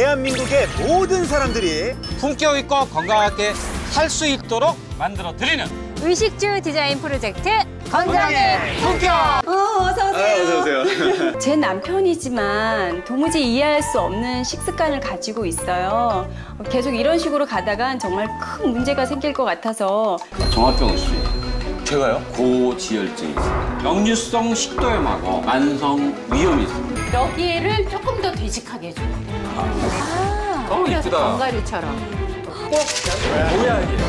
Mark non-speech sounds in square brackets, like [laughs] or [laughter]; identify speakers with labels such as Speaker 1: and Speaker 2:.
Speaker 1: 대한민국의 모든 사람들이
Speaker 2: 품격 있고 건강하게 살 수 있도록 만들어 드리는
Speaker 3: 의식주 디자인 프로젝트 건강의 품격.
Speaker 4: 어, 어서 오세요.
Speaker 1: 어서 오세요. [laughs]
Speaker 4: 제 남편이지만 도무지 이해할 수 없는 식습관을 가지고 있어요. 계속 이런 식으로 가다간 정말 큰 문제가 생길 것 같아서
Speaker 5: 정화병 씨
Speaker 1: 제가요?
Speaker 5: 고지혈증이 있어요. 역류성 식도염하고 만성 위염이 있습니다.
Speaker 3: 여기를 조금 더 되직하게 해줘요.
Speaker 2: 너무
Speaker 3: 그래서
Speaker 2: 이쁘다.
Speaker 3: 견과류처럼.
Speaker 2: 모양이에요.